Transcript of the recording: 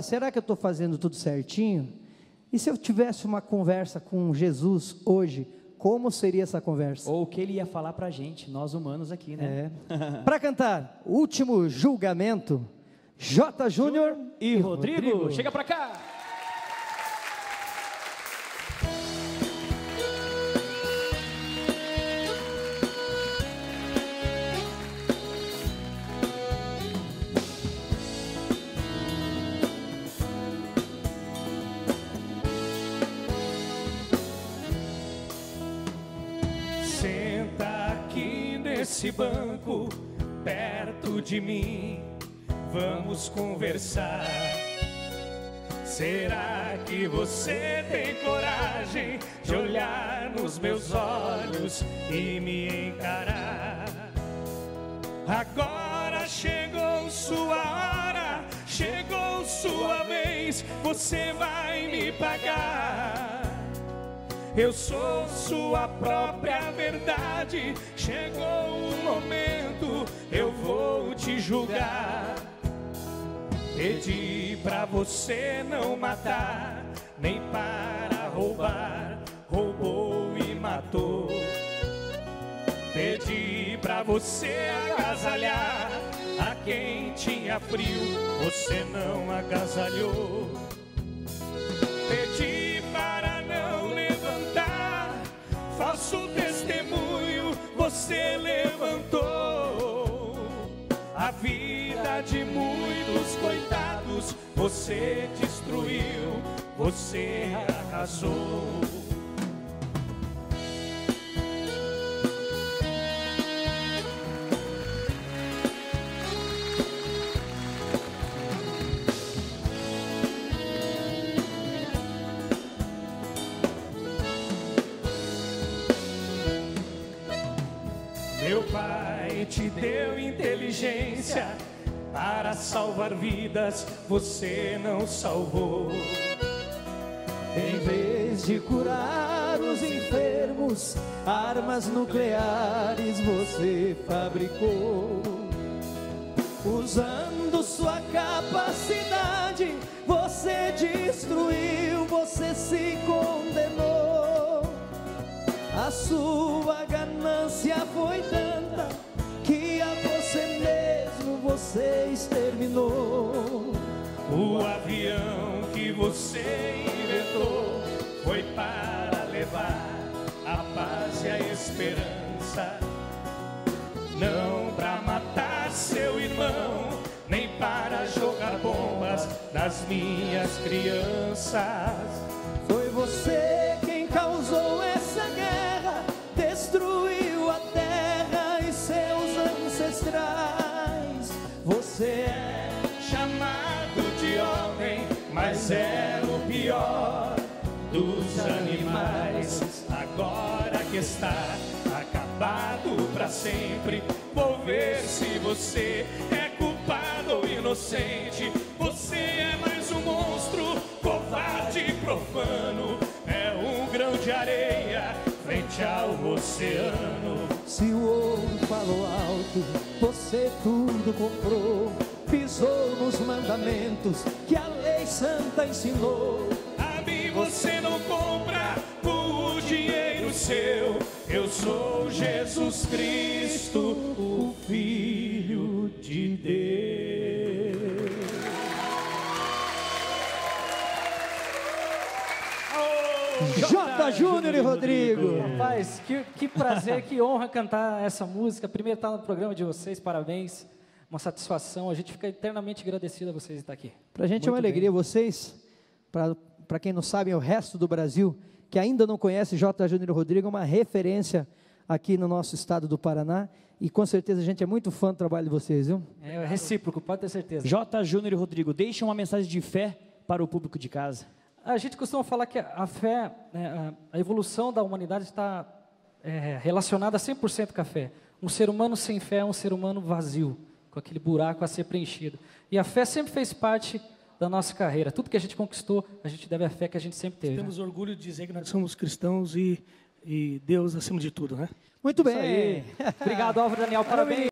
será que eu estou fazendo tudo certinho? E se eu tivesse uma conversa com Jesus hoje, como seria essa conversa? Ou o que ele ia falar para a gente, nós humanos aqui, né? É. para cantar, último julgamento, J. Júnior e, e Rodrigo. Rodrigo. Chega para cá. Nesse banco perto de mim. Vamos conversar. Será que você tem coragem de olhar nos meus olhos e me encarar? Agora chegou sua hora, chegou sua vez, você vai me pagar. Eu sou sua própria verdade. Chegou o momento, eu vou te julgar. Pedi pra você não matar, nem para roubar. Roubou e matou. Pedi pra você agasalhar a quem tinha frio, você não agasalhou. A vida de muitos coitados você destruiu, você arrasou. Pai te deu inteligência para salvar vidas, você não salvou. Em vez de curar os enfermos, armas nucleares você fabricou. Usando sua capacidade, você destruiu, você se condenou. Sua ganância foi tanta que a você mesmo você exterminou. O avião que você inventou foi para levar a paz e a esperança, não para matar seu irmão, nem para jogar bombas nas minhas crianças. Foi você chamado de homem, mas é o pior dos animais. Agora que está acabado para sempre, vou ver se você é culpado ou inocente. Você é mais um monstro, covarde e profano. É um grão de areia frente ao oceano. Se o ouro falou alto, você tudo comprou. Pisou nos mandamentos que a lei santa ensinou. A mim você não compra com o dinheiro seu. Eu sou Jesus Cristo, o Filho de Deus. J. Júnior e Rodrigo. Rapaz, que, que prazer, que honra cantar essa música. Primeiro estar no programa de vocês, parabéns. Uma satisfação. A gente fica eternamente agradecido a vocês estar aqui. Para a gente Muito é uma alegria. Bem. Vocês, para quem não sabe, é o resto do Brasil, que ainda não conhece J. Júnior e Rodrigo, é uma referência aqui no nosso estado do Paraná. E com certeza a gente é muito fã do trabalho de vocês, viu? É recíproco, pode ter certeza. J. Júnior e Rodrigo, deixem uma mensagem de fé para o público de casa. A gente costuma falar que a fé, né, a evolução da humanidade está é, relacionada 100% com a fé. Um ser humano sem fé é um ser humano vazio, com aquele buraco a ser preenchido. E a fé sempre fez parte da nossa carreira. Tudo que a gente conquistou, a gente deve à fé que a gente sempre teve. Temos né? orgulho de dizer que nós somos cristãos e, e Deus acima de tudo, né? Muito bem. Obrigado, Álvaro Daniel. Parabéns.